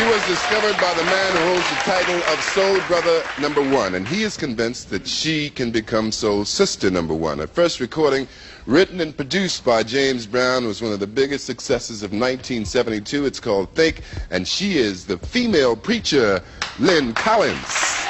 She was discovered by the man who holds the title of Soul Brother Number One, and he is convinced that she can become Soul Sister Number One. Her first recording, written and produced by James Brown, was one of the biggest successes of 1972. It's called Think, and she is the female preacher, Lyn Collins.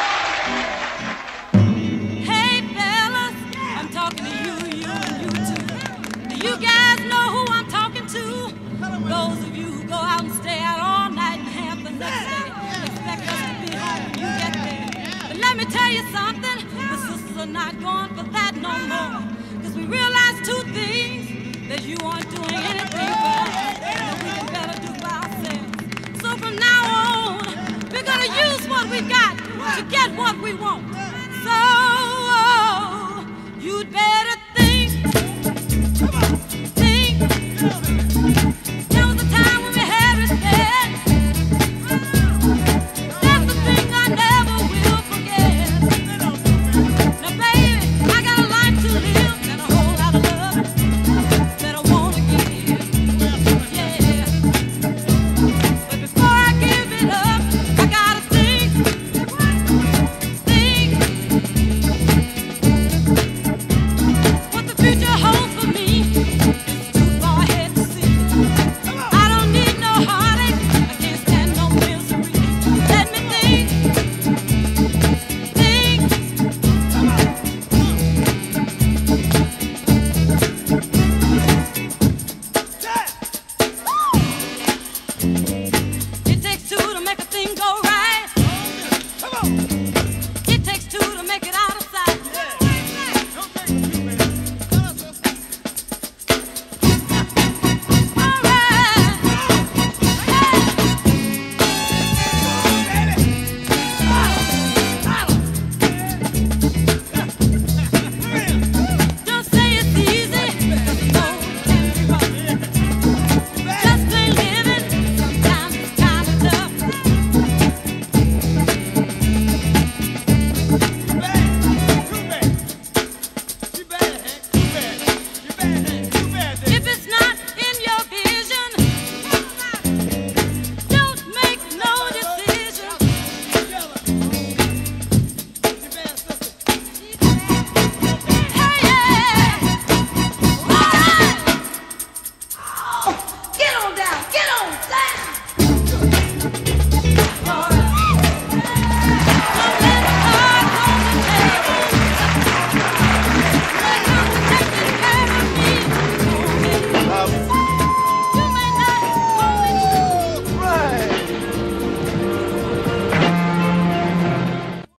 Tell you something, the sisters are not going for that no more. Cause we realize two things, that you aren't doing anything for that we can better do by ourselves. So from now on, we're gonna use what we've got to get what we want.